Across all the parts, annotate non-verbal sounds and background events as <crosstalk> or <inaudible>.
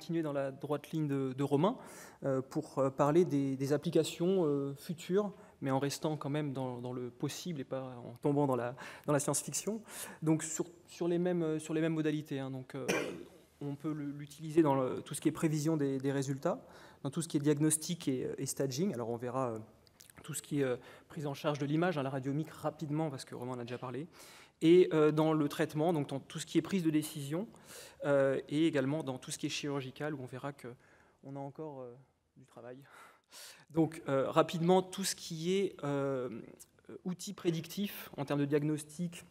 continuer dans la droite ligne de, Romain pour parler des, applications futures mais en restant quand même dans, le possible et pas en tombant dans la, science-fiction. Donc sur, sur, les mêmes, sur les mêmes modalités. Hein. donc, on peut l'utiliser dans tout ce qui est prévision des, résultats, dans tout ce qui est diagnostic et, staging. Alors on verra tout ce qui est prise en charge de l'image, hein, la radiomique rapidement, parce que Romain en a déjà parlé, et euh, dans le traitement, donc dans tout ce qui est prise de décision, euh, et également dans tout ce qui est chirurgical, où on verra qu'on a encore euh, du travail. <laughs> Donc rapidement, tout ce qui est outils prédictifs en termes de diagnostic,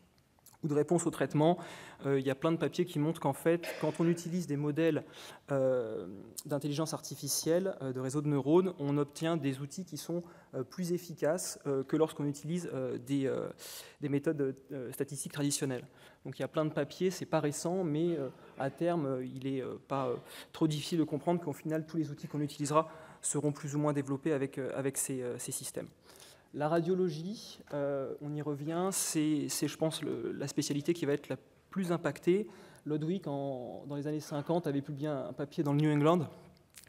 ou de réponse au traitement. Euh, il y a plein de papiers qui montrent qu'en fait, quand on utilise des modèles euh, d'intelligence artificielle, euh, de réseaux de neurones, on obtient des outils qui sont plus efficaces que lorsqu'on utilise des, des, méthodes statistiques traditionnelles. Donc il y a plein de papiers, c'est pas récent, mais à terme, il n'est pas trop difficile de comprendre qu'au final, tous les outils qu'on utilisera seront plus ou moins développés avec, ces systèmes. La radiologie, euh, on y revient, c'est, je pense, la spécialité qui va être la plus impactée. Lodwick, dans les années 50, avait publié un, papier dans le New England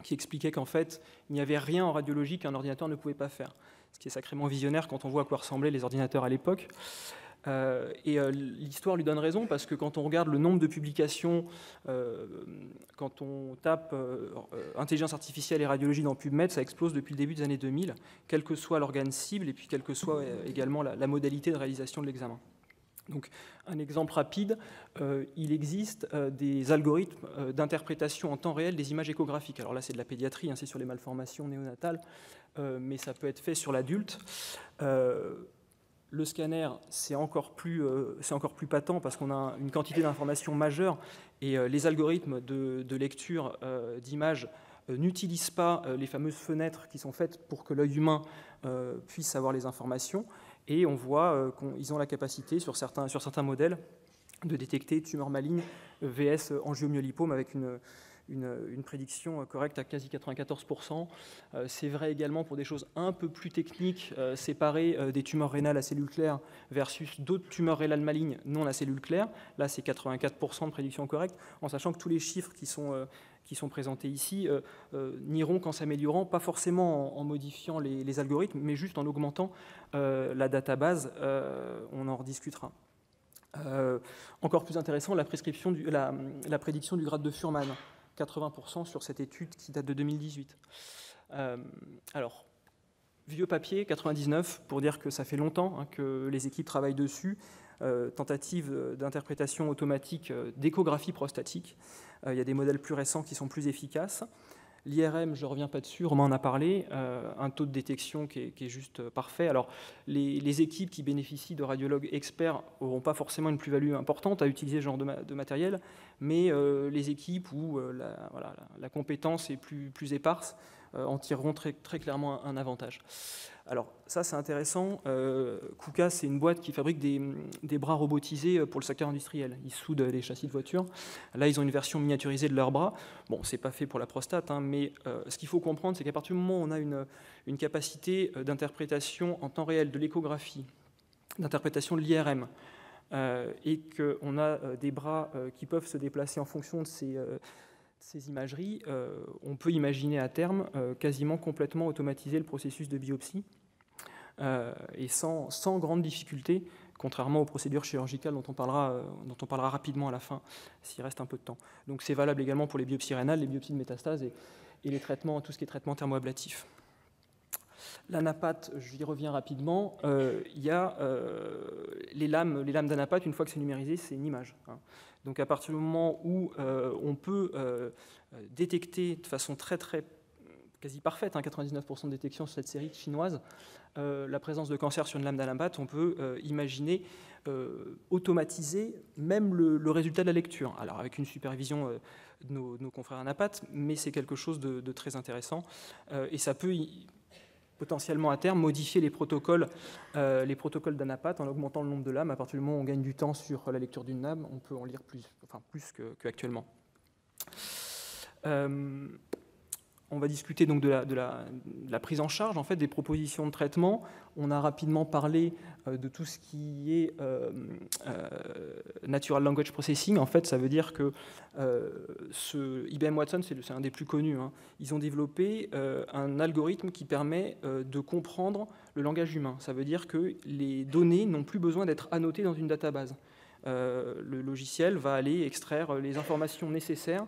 qui expliquait qu'en fait, il n'y avait rien en radiologie qu'un ordinateur ne pouvait pas faire. Ce qui est sacrément visionnaire quand on voit à quoi ressemblaient les ordinateurs à l'époque. Euh, et euh, l'histoire lui donne raison parce que quand on regarde le nombre de publications, euh, quand on tape intelligence artificielle et radiologie dans PubMed, ça explose depuis le début des années 2000, quel que soit l'organe cible et puis quelle que soit également la, modalité de réalisation de l'examen. Donc, un exemple rapide, il existe des algorithmes d'interprétation en temps réel des images échographiques. Alors là, c'est de la pédiatrie, hein, c'est sur les malformations néonatales, mais ça peut être fait sur l'adulte. Le scanner, c'est encore, plus, euh, encore plus patent parce qu'on a une quantité d'informations majeure et euh, les algorithmes de, lecture euh, d'images n'utilisent pas les fameuses fenêtres qui sont faites pour que l'œil humain puisse avoir les informations. Et on voit qu'ils ont la capacité, sur certains, sur certains modèles, de détecter tumeurs malignes VS angiomyolipome avec une, une, prédiction correcte à quasi 94%. Euh, c'est vrai également pour des choses un peu plus techniques, euh, séparer euh, des tumeurs rénales à cellules claires versus d'autres tumeurs rénales malignes non à cellules claires. Là, c'est 84% de prédiction correcte, en sachant que tous les chiffres qui sont qui sont présentés ici n'iront qu'en s'améliorant, pas forcément en, modifiant les, algorithmes, mais juste en augmentant la database. on en rediscutera. encore plus intéressant, la, la, prédiction du grade de Furman. 80% sur cette étude qui date de 2018. Euh, alors, vieux papier, 99, pour dire que ça fait longtemps hein, que les équipes travaillent dessus. Euh, tentative d'interprétation automatique euh, d'échographie prostatique. il y a des modèles plus récents qui sont plus efficaces. L'IRM, je ne reviens pas dessus, Romain en a parlé, euh, un taux de détection qui est, juste parfait. Alors, les, équipes qui bénéficient de radiologues experts n'auront pas forcément une plus-value importante à utiliser ce genre de, matériel, mais euh, les équipes où euh, la, compétence est plus éparse en tireront très, clairement un avantage. Alors ça c'est intéressant, euh, KUKA c'est une boîte qui fabrique des, bras robotisés euh, pour le secteur industriel. Ils soudent les châssis de voitures. Là ils ont une version miniaturisée de leurs bras. Bon c'est pas fait pour la prostate, hein, mais euh, ce qu'il faut comprendre c'est qu'à partir du moment où on a une, capacité d'interprétation en temps réel de l'échographie, d'interprétation de l'IRM, et qu'on a des bras qui peuvent se déplacer en fonction de ces ces imageries, on peut imaginer à terme quasiment complètement automatiser le processus de biopsie euh, et sans, grande difficulté, contrairement aux procédures chirurgicales dont on parlera, euh, rapidement à la fin, s'il reste un peu de temps. Donc c'est valable également pour les biopsies rénales, les biopsies de métastases et, et les traitements, tout ce qui est traitement thermoablatif. L'anapate, j'y reviens rapidement, euh, il y a les lames, les lames d'anapate, une fois que c'est numérisé, c'est une image. Hein. Donc à partir du moment où on peut détecter de façon très très quasi parfaite, 99% hein, de détection sur cette série chinoise, euh, la présence de cancer sur une lame d'alambate, on peut euh, imaginer euh, automatiser même le, résultat de la lecture. Alors avec une supervision de nos, confrères anapathes, mais c'est quelque chose de, très intéressant et ça peut potentiellement à terme modifier les protocoles, les protocoles d'anapath en augmentant le nombre de lames. À partir du moment où on gagne du temps sur la lecture d'une lame, on peut en lire plus, enfin plus qu'actuellement. On va discuter donc de la, prise en charge en fait des propositions de traitement. On a rapidement parlé euh, de tout ce qui est euh, euh, natural language processing. En fait, ça veut dire que IBM Watson, c'est un des plus connus. Hein. Ils ont développé un algorithme qui permet de comprendre le langage humain. Ça veut dire que les données n'ont plus besoin d'être annotées dans une database. le logiciel va aller extraire les informations nécessaires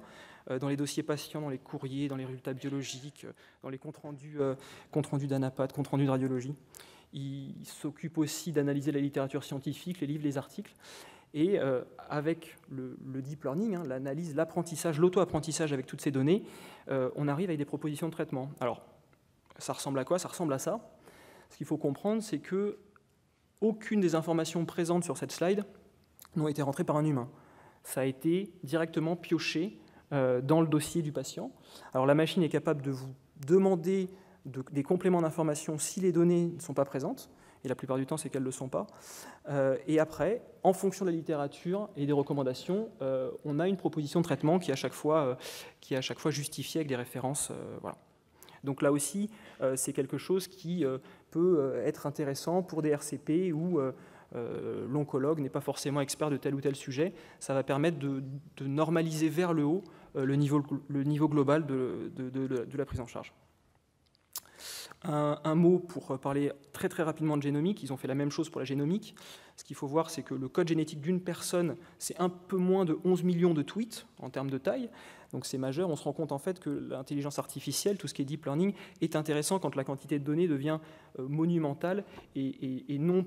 dans les dossiers patients, dans les courriers, dans les résultats biologiques, euh, dans les comptes rendus, euh, comptes rendus d'anapath, comptes rendus de radiologie. Il s'occupe aussi d'analyser la littérature scientifique, les livres, les articles. Et avec le, deep learning, hein, l'analyse, l'apprentissage, l'auto-apprentissage avec toutes ces données, on arrive avec des propositions de traitement. Alors, ça ressemble à quoi? Ça ressemble à ça. Ce qu'il faut comprendre, c'est que aucune des informations présentes sur cette slide n'ont été rentrées par un humain. Ça a été directement pioché euh, dans le dossier du patient. Alors la machine est capable de vous demander des compléments d'information si les données ne sont pas présentes, et la plupart du temps c'est qu'elles ne le sont pas. Euh, et après, en fonction de la littérature et des recommandations, euh, on a une proposition de traitement qui est à chaque fois, qui à chaque fois justifiée avec des références. voilà. Donc là aussi, c'est quelque chose qui peut être intéressant pour des RCP ou l'oncologue n'est pas forcément expert de tel ou tel sujet. Ça va permettre de normaliser vers le haut euh, le, niveau, global de, de, la prise en charge. Un, mot pour parler très très rapidement de génomique. Ils ont fait la même chose pour la génomique. Ce qu'il faut voir, c'est que le code génétique d'une personne, c'est un peu moins de 11 millions de tweets en termes de taille. Donc c'est majeur. On se rend compte en fait que l'intelligence artificielle, tout ce qui est deep learning, est intéressant quand la quantité de données devient euh, monumentale et, non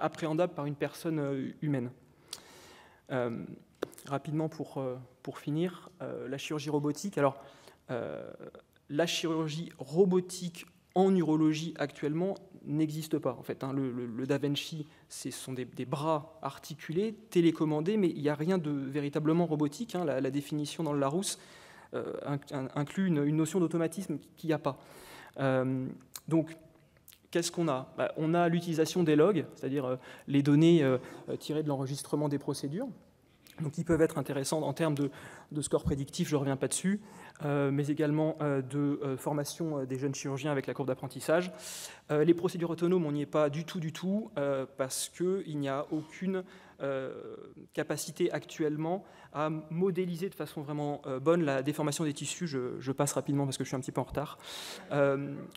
appréhendable par une personne euh, humaine. rapidement pour, pour finir, euh, la chirurgie robotique. Alors, euh, la chirurgie robotique en urologie actuellement n'existe pas. En fait, hein. le, Da Vinci, ce sont des, bras articulés, télécommandés, mais il n'y a rien de véritablement robotique. Hein. La, définition dans le Larousse euh, inclut une, notion d'automatisme qu'il n'y a pas. donc, qu'est-ce qu'on a? Bah, On a l'utilisation des logs, c'est-à-dire les données tirées de l'enregistrement des procédures donc qui peuvent être intéressants en termes de, score prédictif, je ne reviens pas dessus, euh, mais également euh, de euh, formation des jeunes chirurgiens avec la courbe d'apprentissage. les procédures autonomes, on n'y est pas du tout, du tout, parce qu'il n'y a aucune capacité actuellement à modéliser de façon vraiment bonne la déformation des tissus. Je, passe rapidement parce que je suis un petit peu en retard.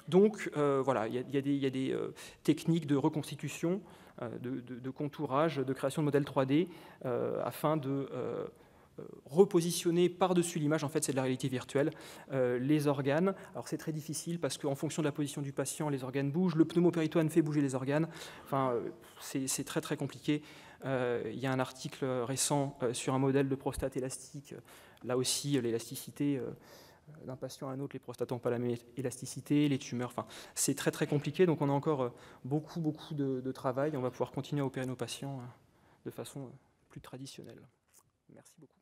donc voilà, il y, a des techniques de reconstitution euh, de, contourage, de création de modèles 3D, euh, afin de euh, repositionner par-dessus l'image, en fait c'est de la réalité virtuelle, les organes. Alors c'est très difficile parce qu'en fonction de la position du patient, les organes bougent, le pneumopéritoine fait bouger les organes, enfin c'est très très compliqué. il y a un article récent sur un modèle de prostate élastique, là aussi l'élasticité d'un patient à un autre, les prostates n'ont pas la même élasticité, les tumeurs, enfin, c'est très très compliqué, donc on a encore euh, beaucoup beaucoup de, travail, on va pouvoir continuer à opérer nos patients euh, de façon euh, plus traditionnelle. Merci beaucoup.